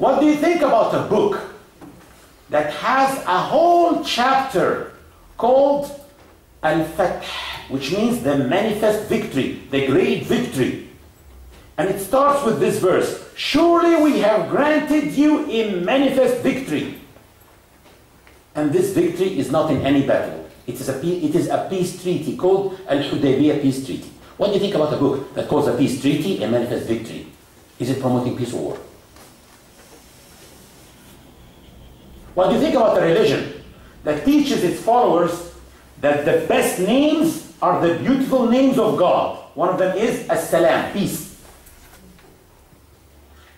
What do you think about a book that has a whole chapter called Al-Fath, which means the manifest victory, the great victory. And it starts with this verse, Surely we have granted you a manifest victory. And this victory is not in any battle. It is a, it is a peace treaty called Al-Hudaybiyah Peace Treaty. What do you think about a book that calls a peace treaty a manifest victory? Is it promoting peace or war? What do you think about a religion that teaches its followers that the best names are the beautiful names of God? One of them is As-Salam, peace.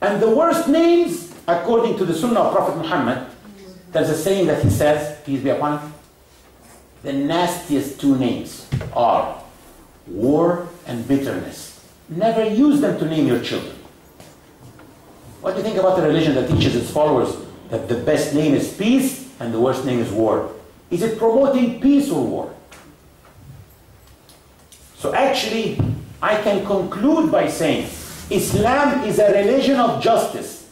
And the worst names, according to the Sunnah of Prophet Muhammad, there's a saying that he says, peace be upon him, the nastiest two names are war and bitterness. Never use them to name your children. What do you think about the religion that teaches its followers that the best name is peace and the worst name is war? Is it promoting peace or war? So actually, I can conclude by saying Islam is a religion of justice.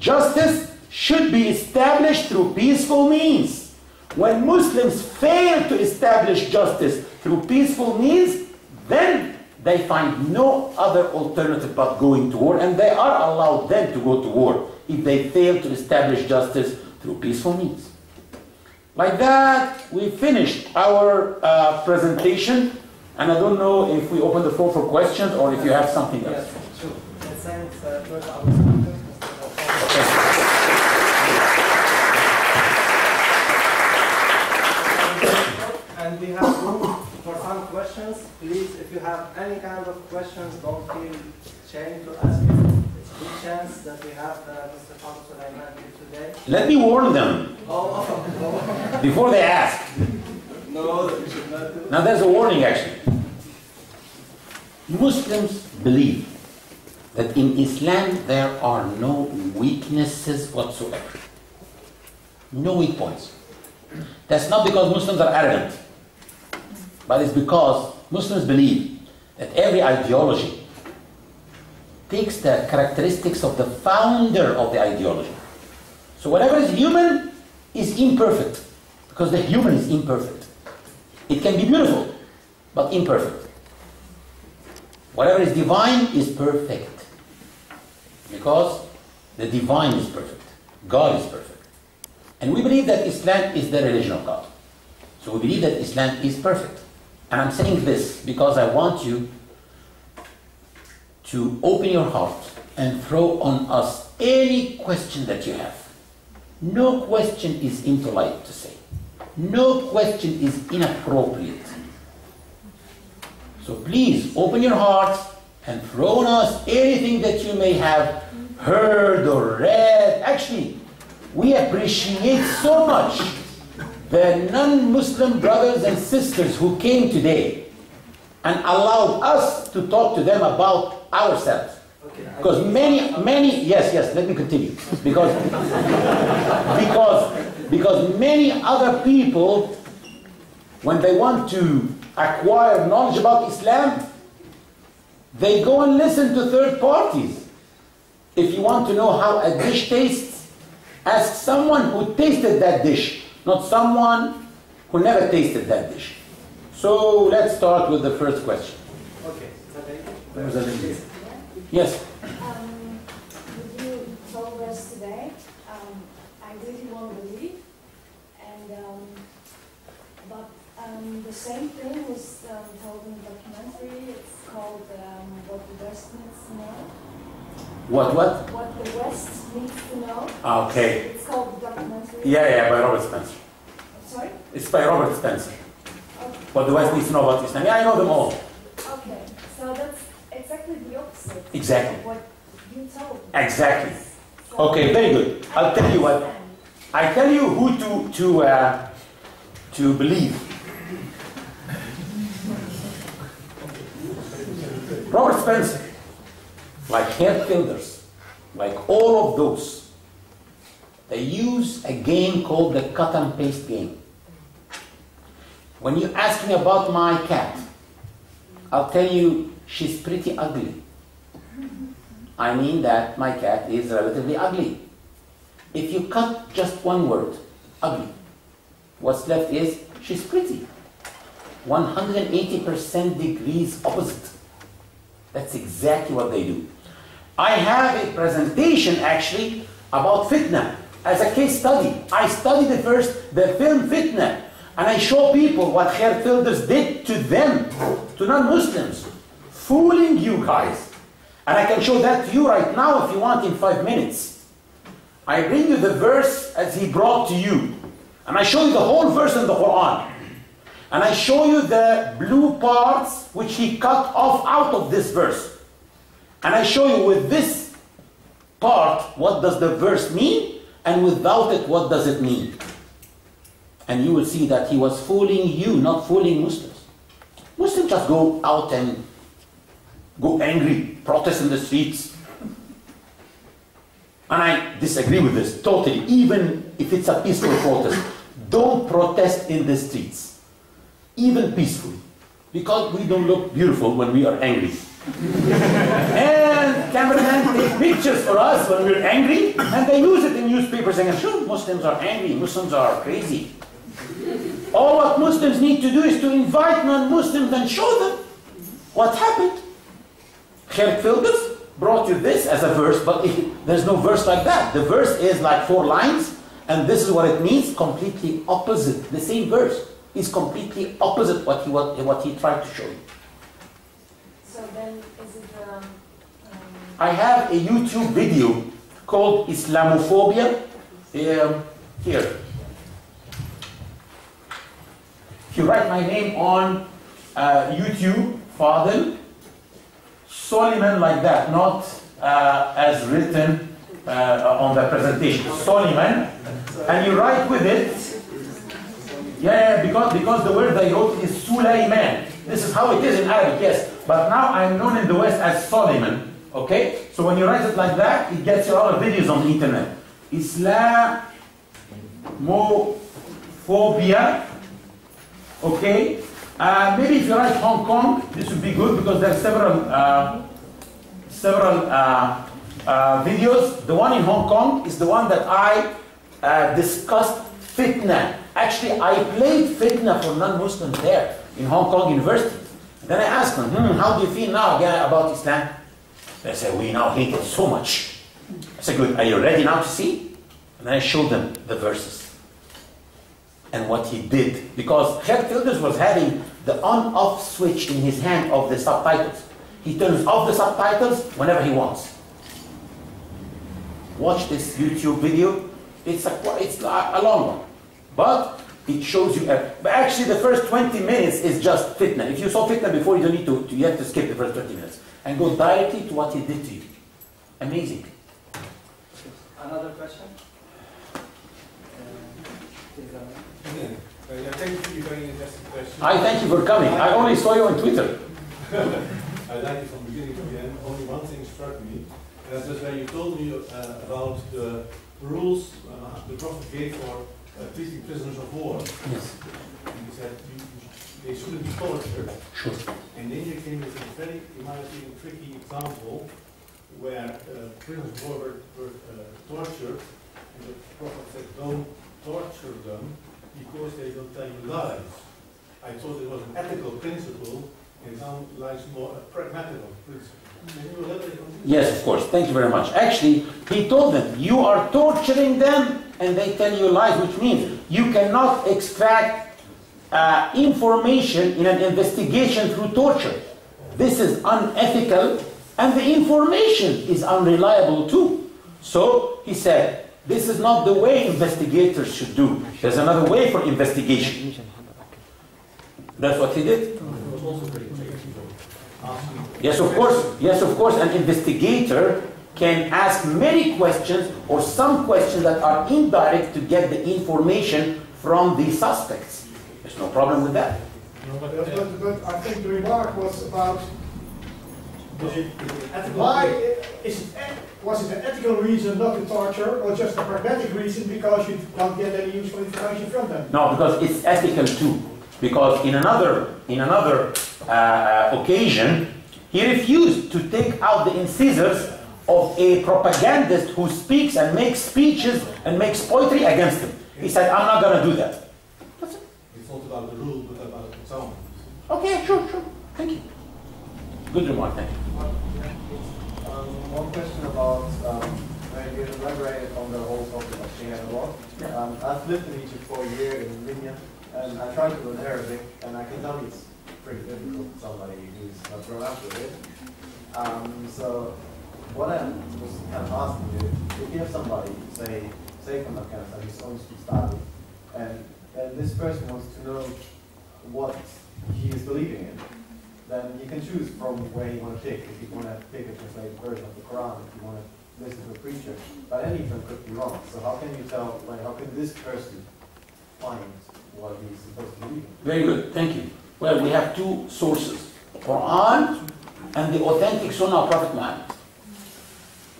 Justice should be established through peaceful means. When Muslims fail to establish justice through peaceful means, then they find no other alternative but going to war, and they are allowed then to go to war if they fail to establish justice through peaceful means. Like that, we finished our uh, presentation, and I don't know if we open the floor for questions or if you have something else. Yes, sure. Thanks, uh. And we have room for some questions. Please, if you have any kind of questions, don't feel ashamed to ask it. It's a good chance that we have uh, Mr. Fadel Sulaiman here today. Let me warn them Oh, oh, before they ask. no, that we should not do. Now there's a warning actually. Muslims believe that in Islam there are no weaknesses whatsoever. No weak points. That's not because Muslims are arrogant, but it's because Muslims believe that every ideology takes the characteristics of the founder of the ideology. So whatever is human is imperfect, because the human is imperfect. It can be beautiful, but imperfect. Whatever is divine is perfect. Because the divine is perfect. God is perfect. And we believe that Islam is the religion of God. So we believe that Islam is perfect. And I'm saying this because I want you to open your heart and throw on us any question that you have. No question is impolite to say. No question is inappropriate. So please open your hearts and throw on us anything that you may have heard or read. Actually, we appreciate so much the non-Muslim brothers and sisters who came today and allowed us to talk to them about ourselves. Because many, many, yes, yes, let me continue. Because, because, because many other people, when they want to acquire knowledge about Islam, they go and listen to third parties. If you want to know how a dish tastes, ask someone who tasted that dish, not someone who never tasted that dish. So let's start with the first question. Okay, is that Was that okay? it? Please. Yes. Um, would you told us today, um, I really want to believe, and, um, but, um, the same thing was, um, told in the documentary, it's called, um, What the West Needs to Know. What, what? What the West Needs to Know. Okay. It's called the documentary. Yeah, yeah, by Robert Spencer. Sorry? It's by Robert Spencer. Okay. What the West needs to know about Islam. Yeah, I know them all. Okay, so that's exactly the opposite. Exactly. What you told me. Exactly. So- Okay, very good. I'll tell you what. I tell you who to to uh, to believe. Robert Spencer, like Geert Wilders, like all of those, they use a game called the cut and paste game. When you ask me about my cat, I'll tell you she's pretty ugly. I mean that my cat is relatively ugly. If you cut just one word, ugly, what's left is she's pretty. 180% degrees opposite. That's exactly what they do. I have a presentation actually about fitna as a case study. I studied the first the film fitna and I show people what Geert Wilders did to them, to non-Muslims, fooling you guys. And I can show that to you right now if you want in five minutes. I bring you the verse as he brought to you. And I show you the whole verse in the Quran. And I show you the blue parts which he cut off out of this verse. And I show you with this part what does the verse mean, and without it what does it mean. And you will see that he was fooling you, not fooling Muslims. Muslims just go out and go angry, protest in the streets. And I disagree with this totally, even if it's a peaceful protest. Don't protest in the streets, even peacefully, because we don't look beautiful when we are angry. and cameramen take pictures for us when we're angry, and they use it in newspapers saying, sure, Muslims are angry, Muslims are crazy. All what Muslims need to do is to invite non-Muslims and show them what happened. Geert Wilders brought you this as a verse, but it, there's no verse like that. The verse is like four lines, and this is what it means, completely opposite. The same verse is completely opposite what he, what, what he tried to show you. So then, is it um, um, I have a YouTube video called Islamophobia. Um, here. If you write my name on uh, YouTube, Fadel, Soliman like that, not uh, as written uh, on the presentation. Soliman, and you write with it. Yeah, yeah, because, because the word they wrote is Sulaiman. This is how it is in Arabic, yes. But now I'm known in the West as Solomon. Okay? So when you write it like that, it gets you a lot of videos on the internet. Islamophobia. Okay? Uh, maybe if you write Hong Kong, this would be good because there are several uh, several uh, uh, videos. The one in Hong Kong is the one that I uh, discussed fitna. Actually, I played fitna for non-Muslims there in Hong Kong University. Then I asked them, hmm, how do you feel now again about Islam? They said, we now hate it so much. I said, good, are you ready now to see? And I showed them the verses and what he did. Because Wilders was having the on-off switch in his hand of the subtitles. He turns off the subtitles whenever he wants. Watch this YouTube video. It's a, it's a long one. But it shows you, uh, but actually the first 20 minutes is just fitna. If you saw fitna before, you don't need to, to, you have to skip the first 20 minutes and go directly to what he did to you. Amazing. Another question? Yeah, thank you for your very. I thank you for coming. I only saw you on Twitter. I like it from beginning to the end. Only one thing struck me. And that was when you told me uh, about the rules uh, the Prophet gave for uh, treating prisoners of war. Yes. And he said you, they shouldn't be tortured. Sure. And then you came with a very, in my opinion, tricky example where uh, prisoners of war were, were uh, tortured. And the Prophet said, don't torture them because they don't tell you lies. I thought it was an ethical principle, and now lies more a pragmatical principle. Yes, of course. Thank you very much. Actually, he told them, you are torturing them and they tell you lies, which means you cannot extract uh, information in an investigation through torture. This is unethical and the information is unreliable too. So he said, this is not the way investigators should do. There's another way for investigation. That's what he did. Yes, of course. Yes, of course. An investigator can ask many questions or some questions that are indirect to get the information from the suspects. There's no problem with that. But, but, but I think the remark was about Was it is it ethical? why is it, was it an ethical reason not to torture or just a pragmatic reason because you don't get any useful information from them? No, because it's ethical too. Because in another in another uh, occasion, he refused to take out the incisors of a propagandist who speaks and makes speeches and makes poetry against him. He said, I'm not going to do that. It's not about the rule, but about the example. Okay, sure, sure. Thank you. Good remark, thank you. Um, one question about, um, maybe elaborate on the whole topic of Sharia and law. Um, I've lived in Egypt for a year in Libya, and I tried to learn Arabic, and I can tell you it's pretty difficult for somebody who's not grown up with it. Um, so, what I was kind of asking you, if you have somebody, say, say from Afghanistan, who's only speaks Arabic, and, and this person wants to know what he is believing in, then you can choose from where you want to pick. If you want to pick a translated version of the Quran, if you want to listen to a preacher, but any of them could be wrong. So how can you tell, like, how can this person find what he's supposed to believe? Very good, thank you. Well, we have two sources, Quran and the authentic Sunnah of Prophet Muhammad.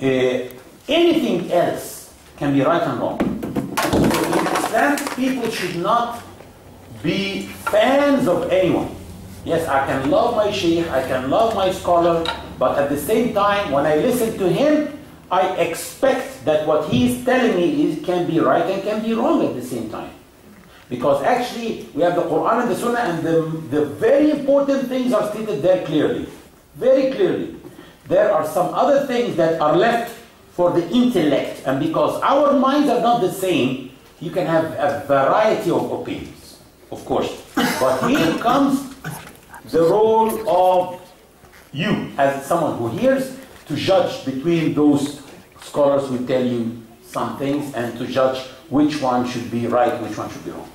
Uh, anything else can be right and wrong. So In Islam, people should not be fans of anyone. Yes, I can love my sheikh, I can love my scholar, but at the same time, when I listen to him, I expect that what he is telling me is, can be right and can be wrong at the same time. Because actually, we have the Quran and the Sunnah, and the, the very important things are stated there clearly. Very clearly. There are some other things that are left for the intellect, and because our minds are not the same, you can have a variety of opinions, of course. But here comes the role of you, as someone who hears, to judge between those scholars who tell you some things and to judge which one should be right, which one should be wrong.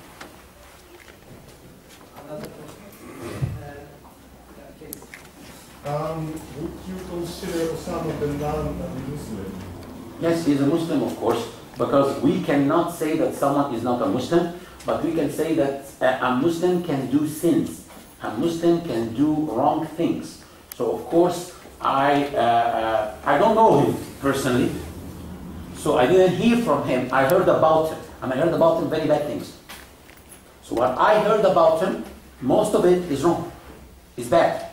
Another question. Uh. Um, would you consider Osama bin Laden a Muslim? Yes, he's a Muslim, of course, because we cannot say that someone is not a Muslim, but we can say that a, a Muslim can do sins. A Muslim can do wrong things. So, of course, I, uh, uh, I don't know him personally, so I didn't hear from him. I heard about him, and I heard about him very bad things. So, what I heard about him, most of it is wrong, is bad.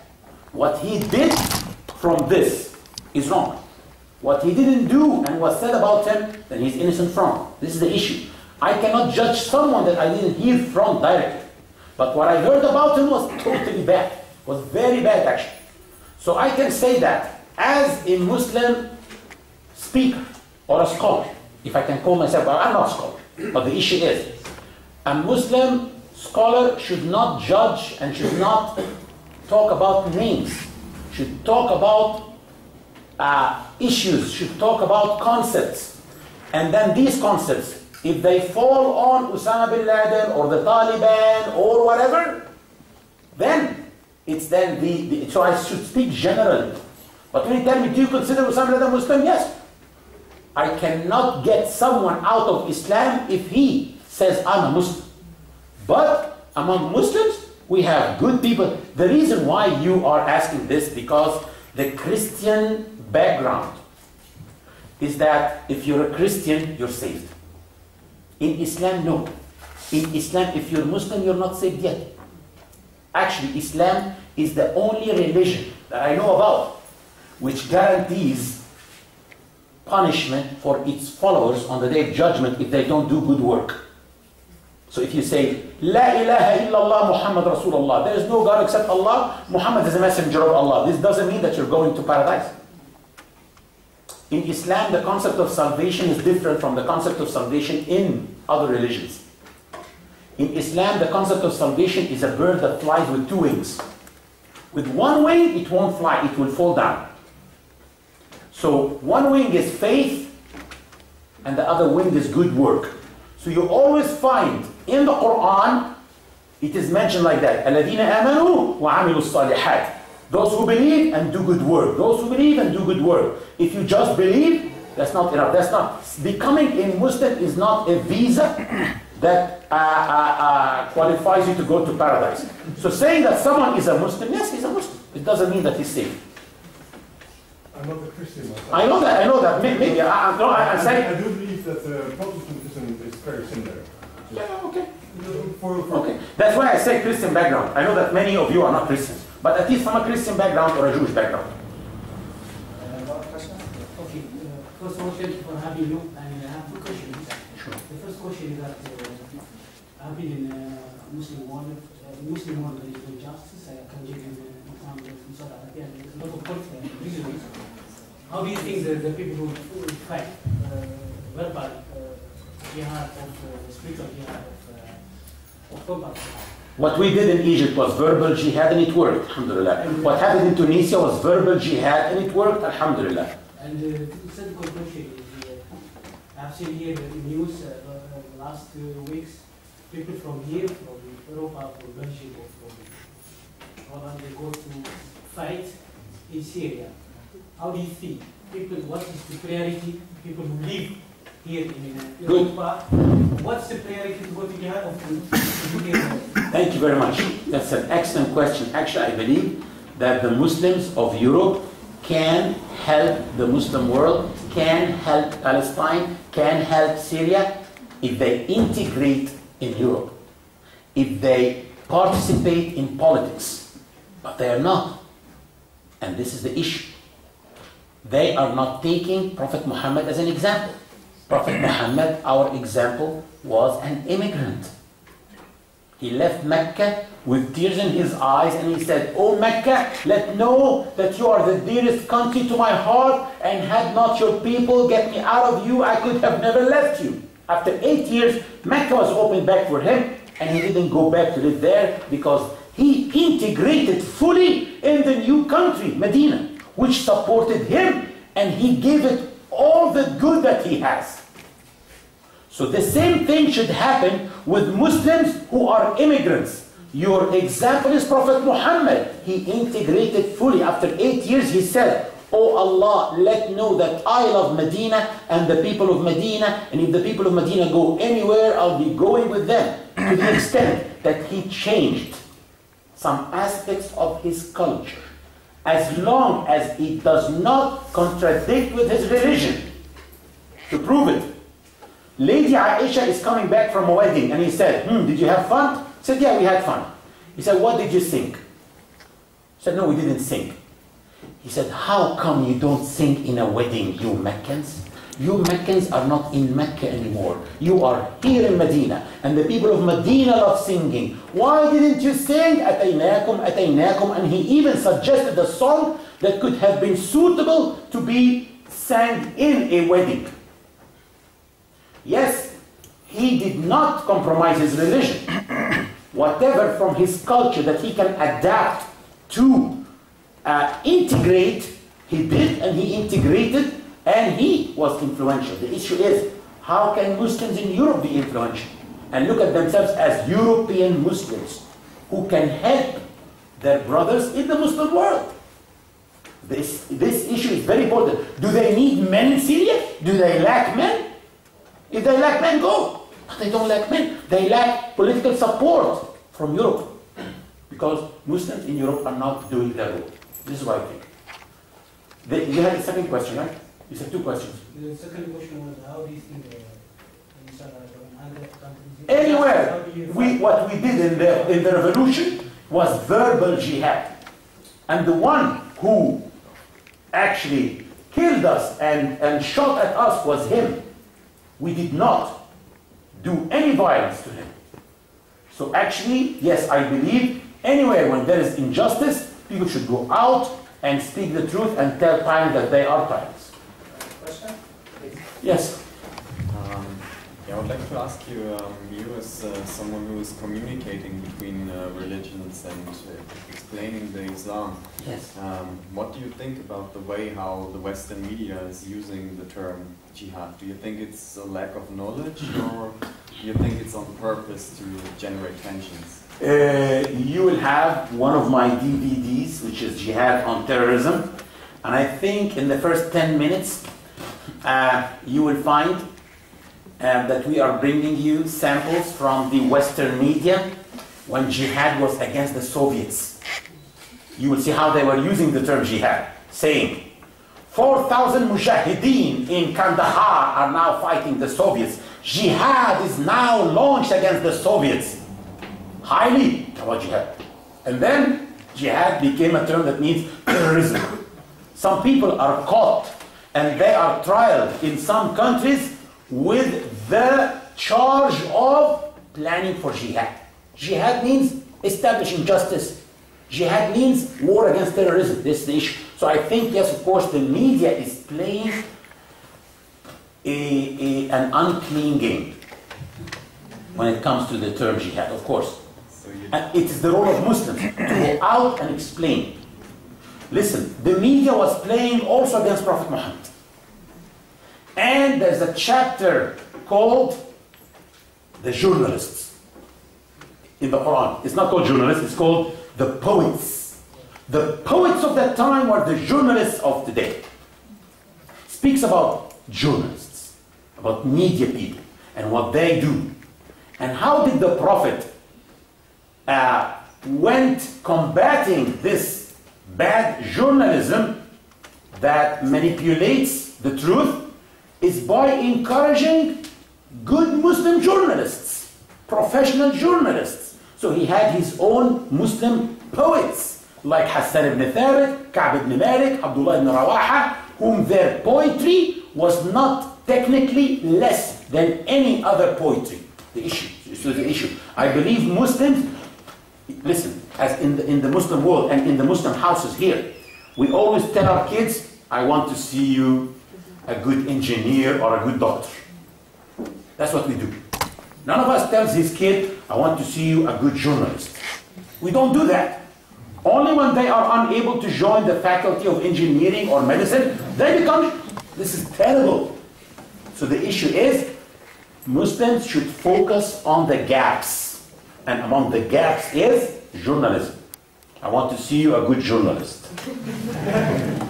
What he did from this is wrong. What he didn't do and was said about him, then he's innocent from. This is the issue. I cannot judge someone that I didn't hear from directly. But what I heard about him was totally bad, was very bad actually. So I can say that as a Muslim speaker or a scholar, if I can call myself, well, I'm not a scholar, but the issue is, a Muslim scholar should not judge and should not talk about names, should talk about uh, issues, should talk about concepts. And then these concepts, if they fall on Osama bin Laden or the Taliban or whatever, then it's then the, the so I should speak generally. But when you tell me, do you consider Osama bin Laden a Muslim? Yes. I cannot get someone out of Islam if he says I'm a Muslim. But among Muslims, we have good people. The reason why you are asking this because the Christian background is that if you're a Christian, you're saved. In Islam, no. In Islam, if you're Muslim, you're not saved yet. Actually, Islam is the only religion that I know about which guarantees punishment for its followers on the day of judgment if they don't do good work. So if you say, La ilaha illallah Muhammad Rasulullah, there is no God except Allah, Muhammad is a messenger of Allah. This doesn't mean that you're going to paradise. In Islam, the concept of salvation is different from the concept of salvation in other religions. In Islam, the concept of salvation is a bird that flies with two wings. With one wing, it won't fly, it will fall down. So one wing is faith, and the other wing is good work. So you always find in the Quran, it is mentioned like that. الَّذِينَ آمَنُوا وَعَمِلُوا الصَّالِحَاتِ Those who believe and do good work. Those who believe and do good work. If you just believe, that's not enough. That's not becoming a Muslim is not a visa that uh, uh, uh, qualifies you to go to paradise. So saying that someone is a Muslim, yes, he's a Muslim. It doesn't mean that he's saved. I'm not a Christian myself. I know that. I know that. May- Maybe I, I, no, I, I say. I do believe that uh, Protestantism is very similar. Yeah, okay. For, for, Okay. That's why I say Christian background. I know that many of you are not Christians, but at least from a Christian background or a Jewish background. Uh, one question? Thank you for having you, and I have two questions. Sure. The first question is that uh, I've been in uh, Muslim world, uh, Muslim world there is no justice. I can give you in South Africa. and There's a lot of political reasons. How do you think the, the people who fight uh, verbal uh, jihad of uh, spiritual jihad of uh, of jihad? What we did in Egypt was verbal jihad and it worked, alhamdulillah. What happened in Tunisia was verbal jihad and it worked, alhamdulillah. And uh, the second question is, I've seen here in news uh, uh, last weeks, people from here, from Europe, from Belgium, or from Holland, they go to fight in Syria. How do you think? People, what is the priority? People who live here in uh, Good. Europa, what's the priority to go to jihad or to, to? Thank you very much. That's an excellent question. Actually, I believe that the Muslims of Europe can help the Muslim world, can help Palestine, can help Syria if they integrate in Europe, if they participate in politics. But they are not. And this is the issue. They are not taking Prophet Muhammad as an example. Prophet Muhammad, our example, was an immigrant. He left Mecca with tears in his eyes and he said, O Mecca, let know that you are the dearest country to my heart and had not your people get me out of you, I could have never left you. After eight years, Mecca was opened back for him and he didn't go back to live there because he integrated fully in the new country, Medina, which supported him and he gave it all the good that he has. So the same thing should happen with Muslims who are immigrants. Your example is Prophet Muhammad. He integrated fully. After eight years, he said, Oh Allah, let know that I love Medina and the people of Medina, and if the people of Medina go anywhere, I'll be going with them. To the extent that he changed some aspects of his culture, as long as it does not contradict with his religion. To prove it, Lady Aisha is coming back from a wedding and he said, Hmm, did you have fun? He said, Yeah, we had fun. He said, What did you sing? He said, No, we didn't sing. He said, How come you don't sing in a wedding, you Meccans? You Meccans are not in Mecca anymore. You are here in Medina. And the people of Medina love singing. Why didn't you sing? Ataynakum, Ataynakum. And he even suggested a song that could have been suitable to be sang in a wedding. Yes, he did not compromise his religion. Whatever from his culture that he can adapt to uh, integrate, he did and he integrated and he was influential. The issue is how can Muslims in Europe be influential and look at themselves as European Muslims who can help their brothers in the Muslim world? This, this issue is very important. Do they need men in Syria? Do they lack men? If they lack men, go. But they don't lack men. They lack political support from Europe. Because Muslims in Europe are not doing their role. This is what I think. You had a second question, right? You said two questions. The second question was, how do you think uh, in South Africa and countries? Anywhere, How do you we, what we did in the, in the revolution was verbal jihad. And the one who actually killed us and, and shot at us was him. We did not do any violence to him. So actually, yes, I believe anywhere when there is injustice, people should go out and speak the truth and tell time that they are? Please. Yes. Yeah, I would like to ask you, um, you as uh, someone who is communicating between uh, religions and uh, explaining the Islam, Yes. um, what do you think about the way how the Western media is using the term jihad? Do you think it's a lack of knowledge or do you think it's on purpose to generate tensions? Uh, you will have one of my DVDs, which is Jihad on Terrorism. And I think in the first 10 minutes, uh, you will find uh, that we are bringing you samples from the Western media when jihad was against the Soviets. You will see how they were using the term jihad, saying, 4,000 mujahideen in Kandahar are now fighting the Soviets. Jihad is now launched against the Soviets. Highly about jihad. And then jihad became a term that means terrorism. Some people are caught and they are tried in some countries with the charge of planning for jihad. Jihad means establishing justice. Jihad means war against terrorism. This is the issue. So I think, yes, of course, the media is playing a, a, an unclean game when it comes to the term jihad, of course. And it is the role of Muslims to go out and explain. Listen, the media was playing also against Prophet Muhammad. And there's a chapter called the journalists in the Quran. It's not called journalists, it's called the poets. The poets of that time were the journalists of today. It speaks about journalists, about media people, and what they do. And how did the Prophet uh, went combating this bad journalism that manipulates the truth is by encouraging good Muslim journalists, professional journalists. So he had his own Muslim poets like Hassan ibn Thabit, Ka'b ibn Malik, Abdullah ibn Rawaha, whom their poetry was not technically less than any other poetry. The issue, so the issue. I believe Muslims listen, as in the, in the Muslim world and in the Muslim houses here, we always tell our kids, I want to see you a good engineer or a good doctor. That's what we do. None of us tells his kid, I want to see you a good journalist. We don't do that. Only when they are unable to join the faculty of engineering or medicine, they become, this is terrible. So the issue is, Muslims should focus on the gaps. And among the gaps is journalism. I want to see you a good journalist.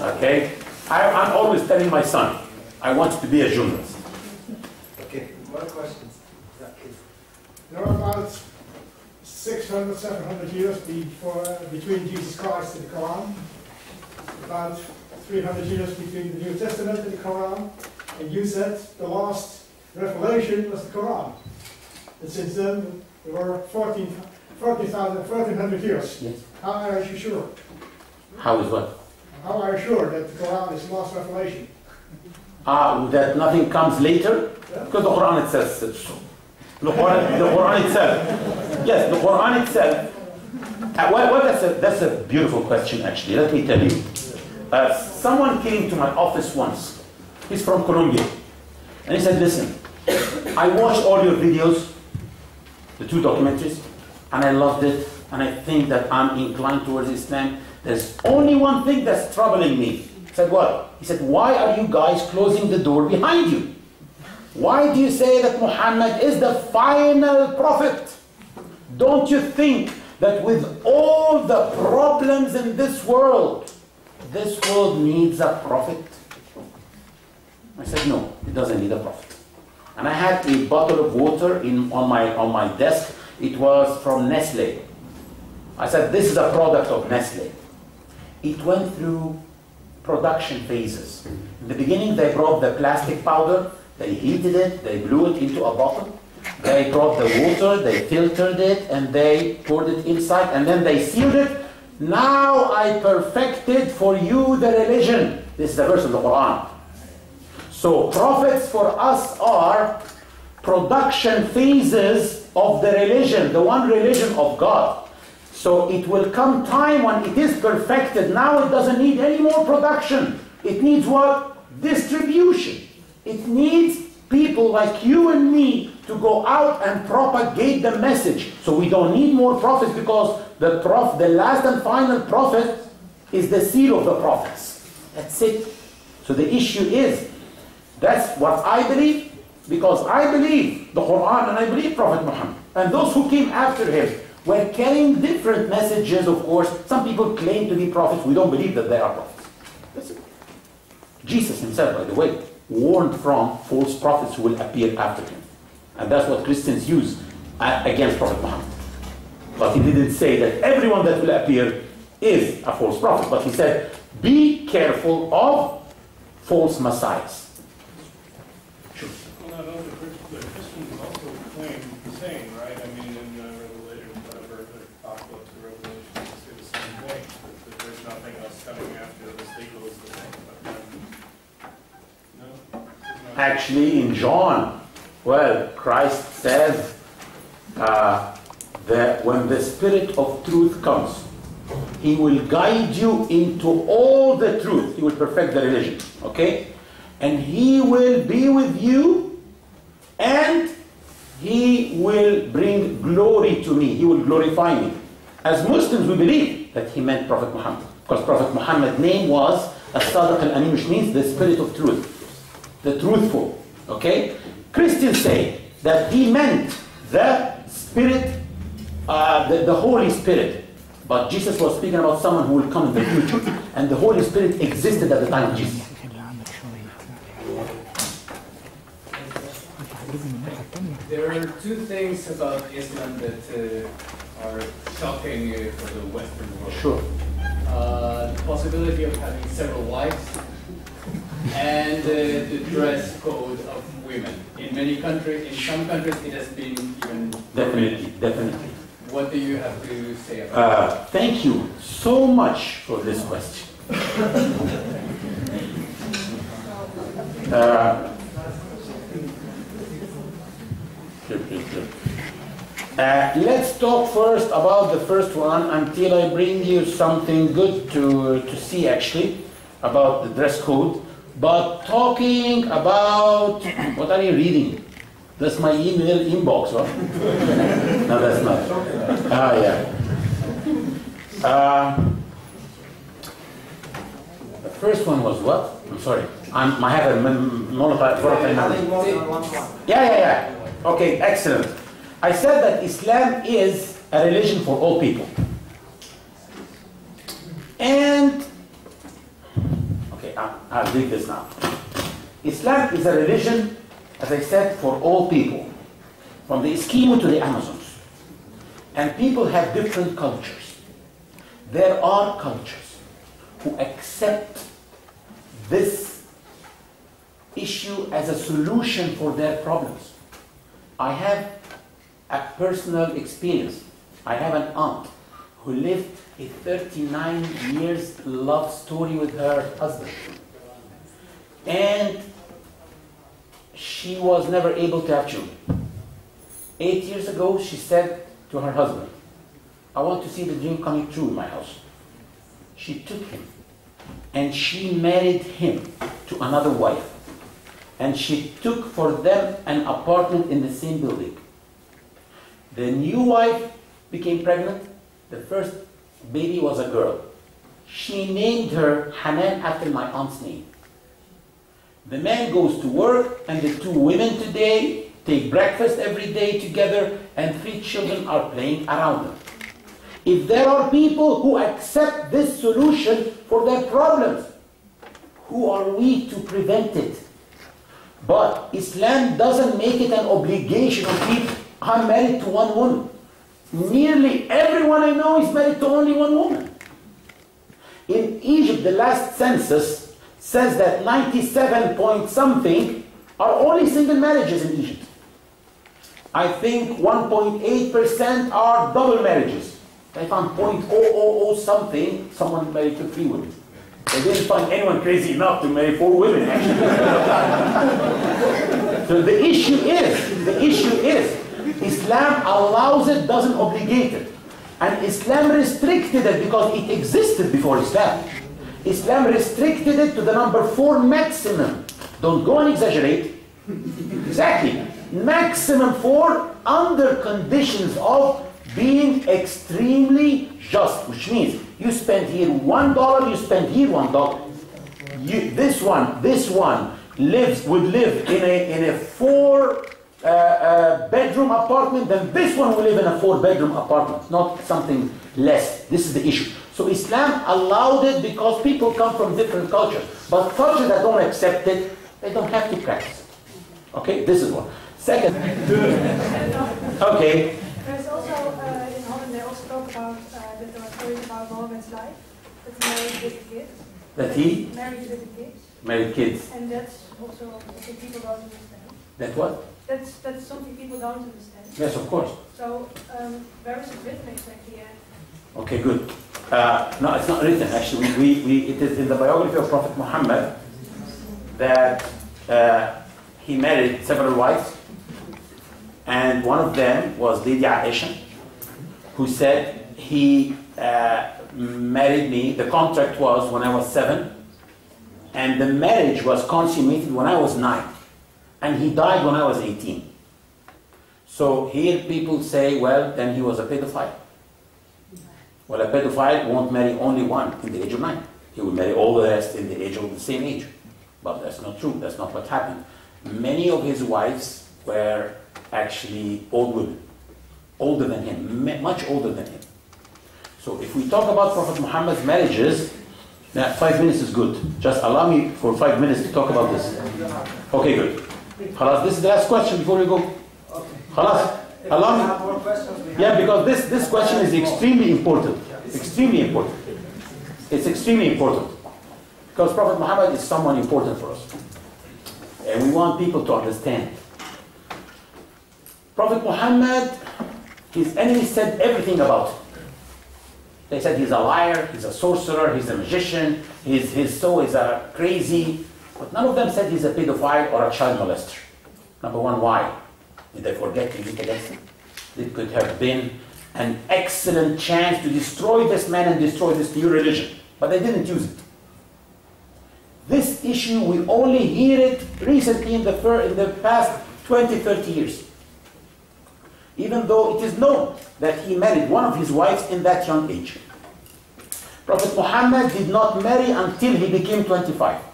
Okay? I, I'm always telling my son, I want to be a journalist. Okay, more questions? Yeah. There are about 600, 700 years before, between Jesus Christ and the Quran. About 300 years between the New Testament and the Quran. And you said the last revelation was the Quran. And since then, there were 14 14,000, 1400 years. Yes. How are you sure? How is what? How are you sure that the Quran is the last revelation? Ah, that nothing comes later? Because the Quran itself says so. The Quran, the Quran itself. Yes, the Quran itself. Uh, well, well, that's, a, that's a beautiful question, actually. Let me tell you. Uh, someone came to my office once. He's from Colombia. And he said, Listen, I watched all your videos, the two documentaries, and I loved it. And I think that I'm inclined towards Islam. There's only one thing that's troubling me. Said, What? He said, Why are you guys closing the door behind you? Why do you say that Muhammad is the final prophet? Don't you think that with all the problems in this world, this world needs a prophet? I said, no, it doesn't need a prophet. And I had a bottle of water in, on, my, on my desk. It was from Nestle. I said, this is a product of Nestle. It went through production phases. In the beginning, they brought the plastic powder, they heated it, they blew it into a bottle. They brought the water, they filtered it, and they poured it inside, and then they sealed it. Now I perfected for you the religion. This is the verse of the Quran. So prophets for us are production phases of the religion, the one religion of God. So it will come time when it is perfected. Now it doesn't need any more production. It needs what? Distribution. It needs people like you and me to go out and propagate the message. So we don't need more prophets because the prof, the last and final prophet is the seal of the prophets. That's it. So the issue is, that's what I believe, because I believe the Quran and I believe Prophet Muhammad. And those who came after him were carrying different messages, of course. Some people claim to be prophets. We don't believe that they are prophets. Jesus himself, by the way, warned from false prophets who will appear after him. And that's what Christians use uh, against Prophet Muhammad. But he didn't say that everyone that will appear is a false prophet. But he said, be careful of false messiahs. Well, not only the Chris- the Christians also claim the same, right? I mean, in uh, Revelation, whatever, the Apocalypse, the Revelation, they say the same thing, that that there's nothing else coming after this, they go as the same. But then actually in John, well, Christ says uh, that when the Spirit of truth comes, he will guide you into all the truth. He will perfect the religion. Okay? And he will be with you and he will bring glory to me. He will glorify me. As Muslims, we believe that he meant Prophet Muhammad. Because Prophet Muhammad's name was As-Sadiq al-Amin, which means the spirit of truth. The truthful. Okay? Christians say that he meant the spirit, uh, the, the Holy Spirit. But Jesus was speaking about someone who will come in the future. And the Holy Spirit existed at the time of Jesus. There are two things about Islam that uh, are shocking uh, for the Western world. Sure. Uh, the possibility of having several wives and uh, the dress code of women. In many countries, in some countries, it has been even Definitely, definitely. What do you have to say about Uh, thank you so much for this question. Uh, uh, let's talk first about the first one until I bring you something good to, to see actually about the dress code. But talking about what are you reading? That's my email inbox, huh? no, that's not. Ah, yeah. Uh, the first one was what? I'm sorry. I'm, I have a mem- volatile volatile memory. Having more than one wife. Yeah, yeah, yeah. Okay, excellent. I said that Islam is a religion for all people. And, okay, I'll, I'll read this now. Islam is a religion, as I said, for all people, from the Eskimo to the Amazons. And people have different cultures. There are cultures who accept this issue as a solution for their problems. I have a personal experience. I have an aunt who lived a 39 years love story with her husband. And she was never able to have children. Eight years ago, she said to her husband, I want to see the dream coming true in my house. She took him and she married him to another wife. And she took for them an apartment in the same building. The new wife became pregnant. The first baby was a girl. She named her Hanan after my aunt's name. The man goes to work, and the two women today take breakfast every day together, and three children are playing around them. If there are people who accept this solution for their problems, who are we to prevent it? But Islam doesn't make it an obligation on people. I'm married to one woman. Nearly everyone I know is married to only one woman. In Egypt, the last census says that 97 point something are only single marriages in Egypt. I think 1.8% are double marriages. They found 0.000 something, someone married to three women. They didn't find anyone crazy enough to marry four women, actually. so the issue is, the issue is, Islam allows it, doesn't obligate it. And Islam restricted it because it existed before Islam. Islam restricted it to the number four maximum. Don't go and exaggerate. Exactly. Maximum four under conditions of being extremely just, which means you spend here one dollar, you spend here one dollar. You, this one, this one lives would live in a in a four uh, uh, bedroom apartment, then this one will live in a four bedroom apartment, not something less. This is the issue. So Islam allowed it because people come from different cultures, but cultures that don't accept it, they don't have to practice. it. Okay, this is one. Second, okay. There's also, uh, in Holland, they also talk about, uh, that there was stories about Mohammed's life, that he married with a kid. That he Married with a kid, married kids. and that's also something people don't understand. That what? That's, that's something people don't understand. Yes, of course. So, um, where is it written exactly? Okay, good. Uh, no, it's not written. Actually, we, we, it is in the biography of Prophet Muhammad that uh, he married several wives, and one of them was Lady Aisha, who said he uh, married me. The contract was when I was seven, and the marriage was consummated when I was nine, and he died when I was 18. So here people say, well, then he was a pedophile. Well, a pedophile won't marry only one in the age of nine. He will marry all the rest in the age of the same age. But that's not true. That's not what happened. Many of his wives were actually old women, older than him, much older than him. So if we talk about Prophet Muhammad's marriages, now five minutes is good. Just allow me for five minutes to talk about this. Okay, good. Khalas, this is the last question before we go. Khalas, If allow me. have more questions, we have. Yeah, because this, this question is extremely important. Extremely important. It's extremely important. Because Prophet Muhammad is someone important for us. And we want people to understand. Prophet Muhammad, his enemies said everything about him. They said he's a liar, he's a sorcerer, he's a magician, his, his soul is a crazy. But none of them said he's a pedophile or a child molester. Number one, why? Did they forget to use it against him? It could have been an excellent chance to destroy this man and destroy this new religion. But they didn't use it. This issue, we only hear it recently in the, in the past 20, 30 years. Even though it is known that he married one of his wives in that young age. Prophet Muhammad did not marry until he became 25.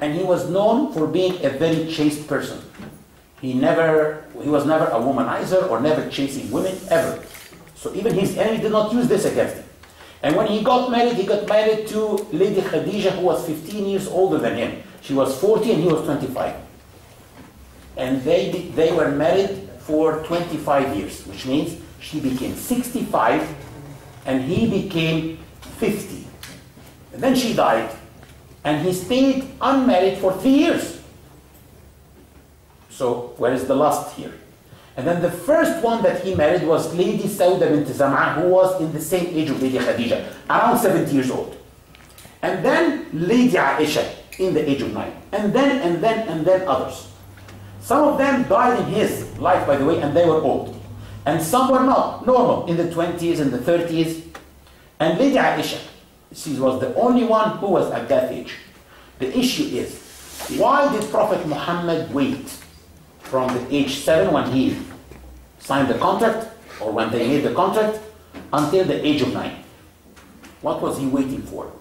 And he was known for being a very chaste person. He never, he was never a womanizer or never chasing women, ever. So even his enemy did not use this against him. And when he got married, he got married to Lady Khadija, who was 15 years older than him. She was 40 and he was 25. And they, they were married for 25 years, which means she became 65 and he became 50. And then she died, and he stayed unmarried for three years. So, where is the lust here? And then the first one that he married was Lady Sauda bint Zam'a, who was in the same age of Lady Khadija, around 70 years old. And then Lady Aisha, in the age of nine. And then, and then, and then others. Some of them died in his life, by the way, and they were old. And some were not, normal, in the 20s and the 30s. And Lady Aisha, she was the only one who was at that age. The issue is, why did Prophet Muhammad wait from the age 7 when he signed the contract, or when they made the contract, until the age of 9? What was he waiting for?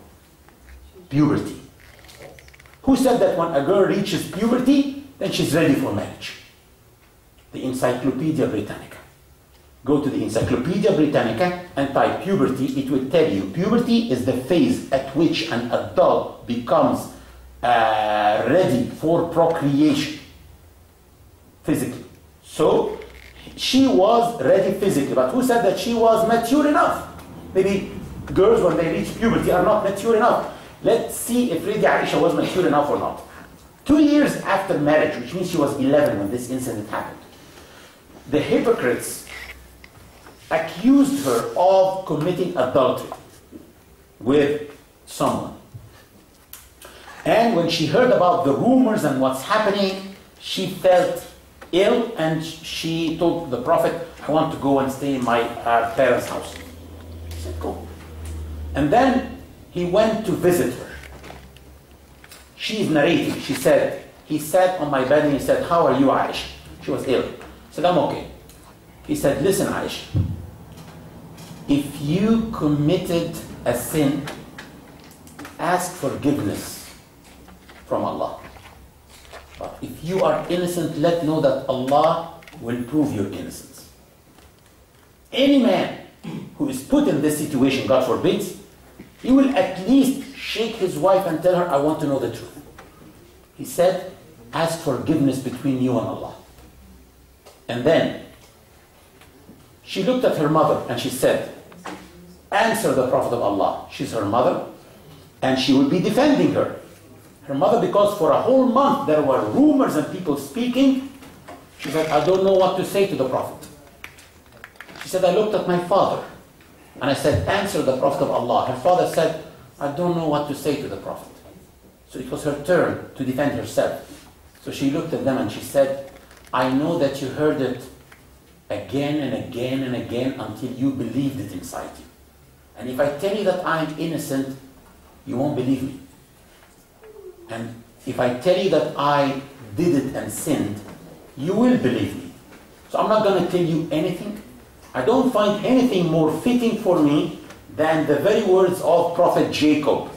Puberty. Who said that when a girl reaches puberty, then she's ready for marriage? The Encyclopedia Britannica. Go to the Encyclopedia Britannica and type puberty. It will tell you puberty is the phase at which an adult becomes uh, ready for procreation physically. So she was ready physically, but who said that she was mature enough? Maybe girls, when they reach puberty, are not mature enough. Let's see if Lady Aisha was mature enough or not. Two years after marriage, which means she was 11 when this incident happened, the hypocrites accused her of committing adultery with someone. And when she heard about the rumors and what's happening, she felt ill and she told the Prophet, I want to go and stay in my uh, parents' house. He said, Go. And then he went to visit her. She is narrating. She said, He sat on my bed and he said, How are you, Aisha? She was ill. He said, I'm okay. He said, Listen, Aisha, if you committed a sin, ask forgiveness from Allah. But if you are innocent, let know that Allah will prove your innocence. Any man who is put in this situation, God forbid, he will at least shake his wife and tell her, I want to know the truth. He said, ask forgiveness between you and Allah. And then she looked at her mother and she said, Answer the Prophet of Allah. She's her mother, and she will be defending her. Her mother, because for a whole month there were rumors and people speaking, she said, I don't know what to say to the Prophet. She said, I looked at my father and I said, Answer the Prophet of Allah. Her father said, I don't know what to say to the Prophet. So it was her turn to defend herself. So she looked at them and she said, I know that you heard it again and again and again until you believed it inside you. And if I tell you that I'm innocent, you won't believe me. And if I tell you that I did it and sinned, you will believe me. So I'm not going to tell you anything. I don't find anything more fitting for me than the very words of Prophet Jacob,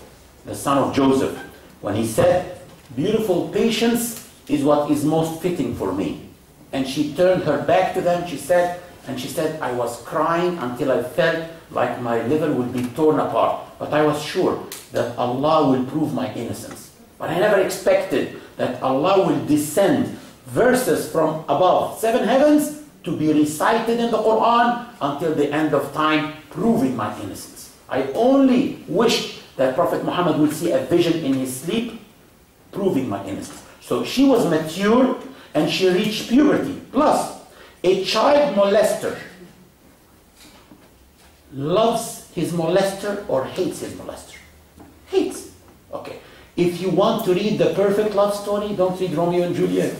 the son of Joseph, when he said, Beautiful patience is what is most fitting for me. And she turned her back to them, she said, and she said, I was crying until I felt like my liver would be torn apart. But I was sure that Allah will prove my innocence. But I never expected that Allah will descend verses from above seven heavens to be recited in the Quran until the end of time, proving my innocence. I only wished that Prophet Muhammad would see a vision in his sleep, proving my innocence. So she was mature and she reached puberty. Plus, a child molester loves his molester or hates his molester? Hates. Okay. If you want to read the perfect love story, don't read Romeo and Juliet.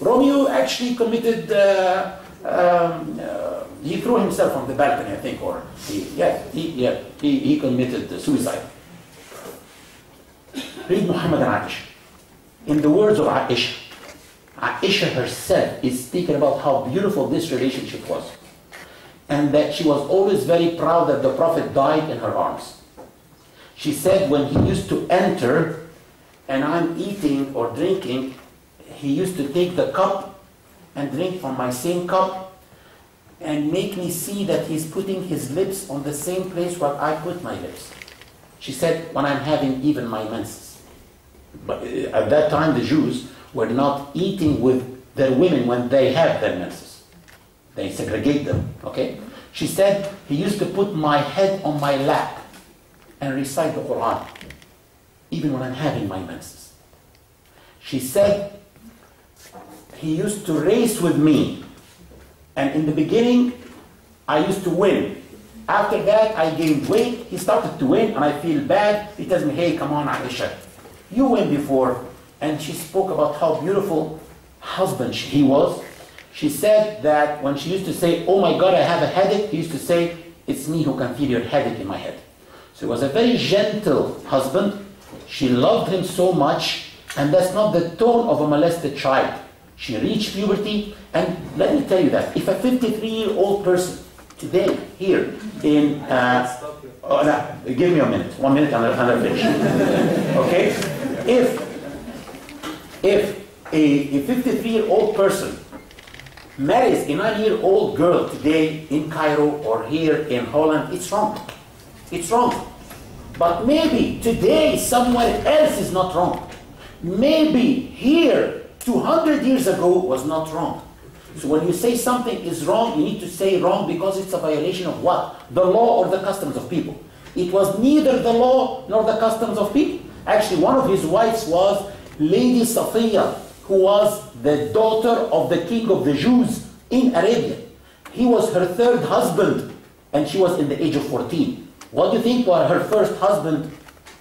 Romeo actually committed, uh, um, uh, he threw himself from the balcony, I think, or he, yeah, he, yeah, he, he committed suicide. Read Muhammad and Aisha. In the words of Aisha, Aisha herself is speaking about how beautiful this relationship was. And that she was always very proud that the Prophet died in her arms. She said when he used to enter and I'm eating or drinking, he used to take the cup and drink from my same cup and make me see that he's putting his lips on the same place where I put my lips. She said, when I'm having even my menses. But uh, at that time, the Jews were not eating with their women when they have their menses. They segregate them, okay? She said, he used to put my head on my lap and recite the Quran, even when I'm having my menses. She said, he used to race with me. And in the beginning, I used to win. After that, I gained weight. He started to win, and I feel bad. He tells me, hey, come on, Aisha. You win before. And she spoke about how beautiful husband he was. She said that when she used to say, oh my God, I have a headache, he used to say, it's me who can feel your headache in my head. So he was a very gentle husband. She loved him so much, and that's not the tone of a molested child. She reached puberty, and let me tell you that if a 53 year old person today here in, uh, oh, no, give me a minute, one minute, and I'll finish. okay? If if a 53 year old person marries a 9 year old girl today in Cairo or here in Holland, it's wrong. It's wrong. But maybe today somewhere else is not wrong. Maybe here 200 years ago was not wrong. So when you say something is wrong, you need to say wrong because it's a violation of what? The law or the customs of people. It was neither the law nor the customs of people. Actually, one of his wives was Lady Safiya, who was the daughter of the king of the Jews in Arabia. He was her third husband, and she was in the age of 14. What do you think was her first husband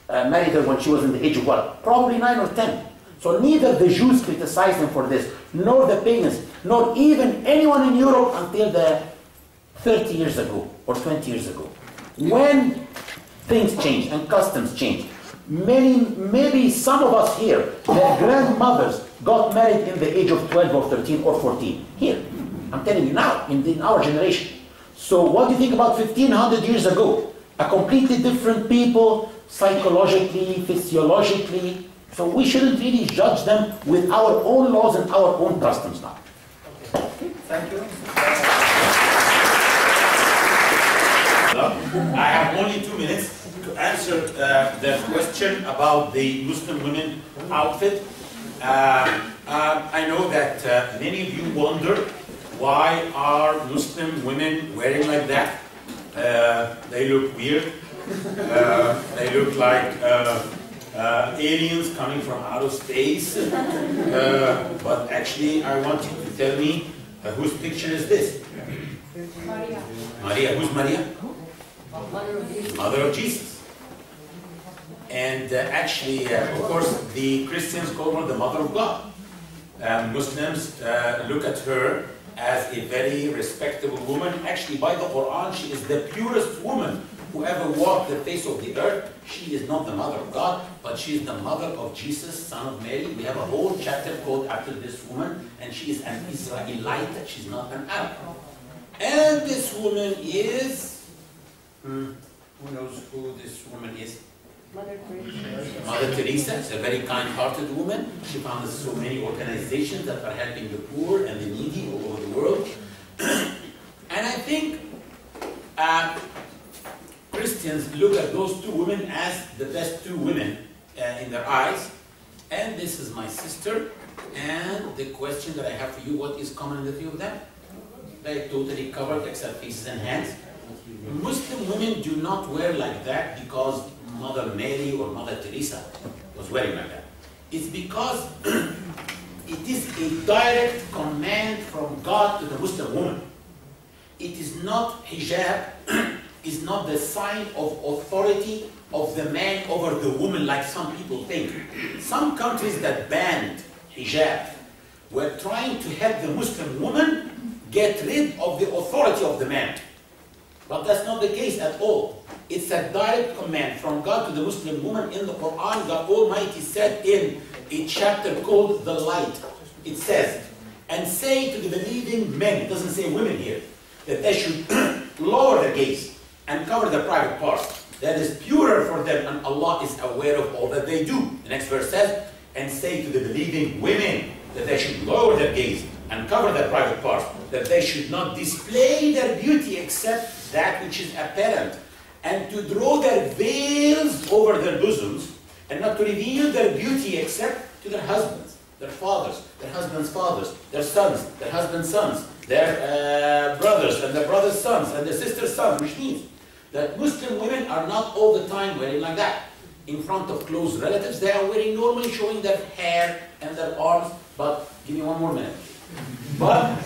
uh, married her when she was in the age of what? Probably 9 or 10. So neither the Jews criticized him for this, nor the pagans, nor even anyone in Europe until the 30 years ago or 20 years ago. When things changed and customs changed, many, maybe some of us here, their grandmothers got married in the age of 12 or 13 or 14. Here, I'm telling you now, in, in our generation. So what do you think about 1500 years ago? A completely different people, psychologically, physiologically. So we shouldn't really judge them with our own laws and our own customs now. Thank you. I have only two minutes to answer uh, the question about the Muslim women outfit. Uh, uh, I know that uh, many of you wonder why are Muslim women wearing like that? Uh, they look weird. Uh, they look like aliens coming from outer space. but actually, I want you to tell me whose picture is this? Maria. Maria. Who's Maria? Mother of Jesus. And uh, actually, uh, of course, the Christians call her the Mother of God. um, Muslims uh, look at her as a very respectable woman. Actually, by the Quran, she is the purest woman who ever walked the face of the earth. She is not the mother of God, but she is the mother of Jesus, son of Mary. We have a whole chapter called after this woman, and she is an Israelite. She's not an Arab. And this woman is, hmm, who knows who this woman is? Mother Teresa. Is a very kind-hearted woman. She founded so many organizations that are helping the poor and the needy all over the world. and I think uh, Christians look at those two women as the best two women uh, in their eyes. And this is my sister. And the question that I have for you, what is common in the three of them? They're totally covered except faces and hands. Muslim women do not wear like that because Mother Mary or Mother Teresa was wearing like that. It's because it is a direct command from God to the Muslim woman. It is not hijab, is not the sign of authority of the man over the woman like some people think. Some countries that banned hijab were trying to help the Muslim woman get rid of the authority of the man. But that's not the case at all. It's a direct command from God to the Muslim woman in the Quran. God Almighty said in a chapter called The Light, it says, and say to the believing men, it doesn't say women here, that they should lower their gaze and cover their private parts. That is purer for them, and Allah is aware of all that they do. The next verse says, and say to the believing women that they should lower their gaze and cover their private parts, that they should not display their beauty except that which is apparent, and to draw their veils over their bosoms, and not to reveal their beauty except to their husbands, their fathers, their husbands' fathers, their sons, their husbands' sons, their uh, brothers, and their brothers' sons, and their sisters' sons, which means that Muslim women are not all the time wearing like that. In front of close relatives, they are wearing normally, showing their hair and their arms, but give me one more minute. But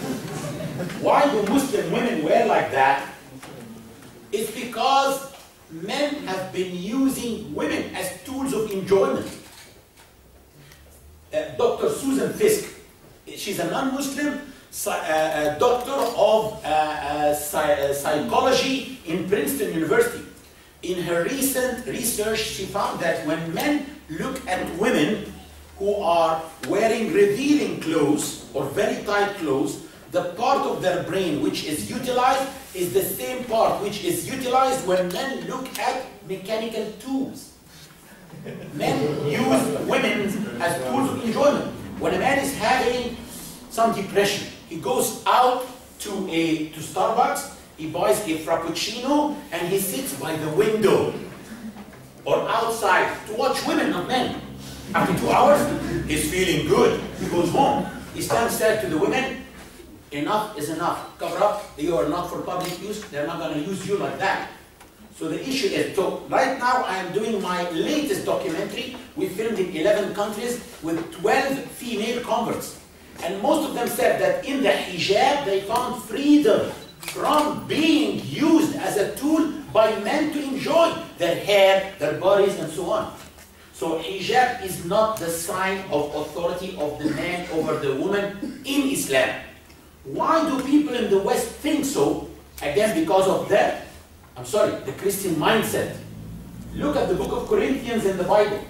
why do Muslim women wear like that? It's because men have been using women as tools of enjoyment. Uh, Dr. Susan Fiske, she's a non-Muslim uh, uh, doctor of uh, uh, psy psychology in Princeton University. In her recent research, she found that when men look at women who are wearing revealing clothes or very tight clothes, the part of their brain which is utilized is the same part which is utilized when men look at mechanical tools. Men use women as tools of enjoyment. When a man is having some depression, he goes out to a to Starbucks, he buys a frappuccino, and he sits by the window or outside to watch women, not men. After two hours, he's feeling good. He goes home. He stands there to the women. Enough is enough. Cover up. You are not for public use. They're not going to use you like that. So the issue is, so right now I am doing my latest documentary. We filmed in 11 countries with 12 female converts. And most of them said that in the hijab they found freedom from being used as a tool by men to enjoy their hair, their bodies, and so on. So hijab is not the sign of authority of the man over the woman in Islam. Why do people in the West think so? Again, because of that, I'm sorry, the Christian mindset. Look at the book of Corinthians in the Bible.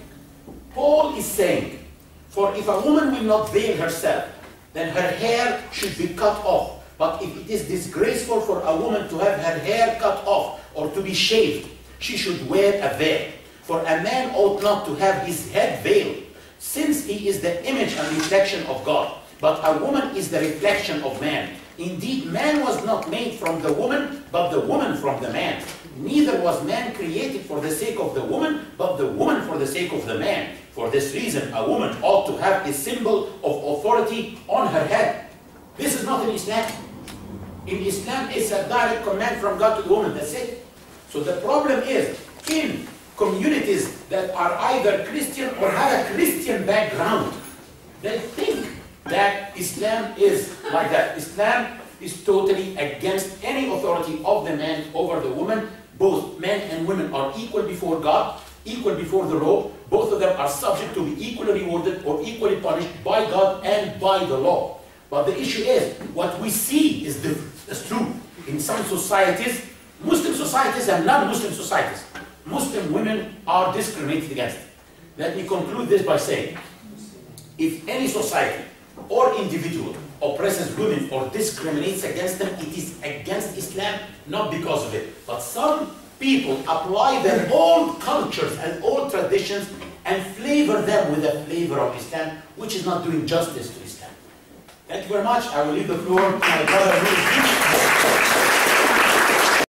Paul is saying, for if a woman will not veil herself, then her hair should be cut off. But if it is disgraceful for a woman to have her hair cut off or to be shaved, she should wear a veil. For a man ought not to have his head veiled, since he is the image and reflection of God. But a woman is the reflection of man. Indeed, man was not made from the woman, but the woman from the man. Neither was man created for the sake of the woman, but the woman for the sake of the man. For this reason, a woman ought to have a symbol of authority on her head. This is not in Islam. In Islam, it's a direct command from God to the woman. That's it. So the problem is, in communities that are either Christian or have a Christian background, they think that Islam is like that. Islam is totally against any authority of the man over the woman. Both men and women are equal before God. equal before the law. Both of them are subject to be equally rewarded or equally punished by God and by the law. But the issue is, what we see is different. That's true. In some societies, Muslim societies and non-Muslim societies, Muslim women are discriminated against. Let me conclude this by saying, if any society or individual oppresses women or discriminates against them, it is against Islam, not because of it. But some people apply their old cultures and old traditions and flavor them with the flavor of Islam, which is not doing justice to Islam. Thank you very much. I will leave the floor to my brother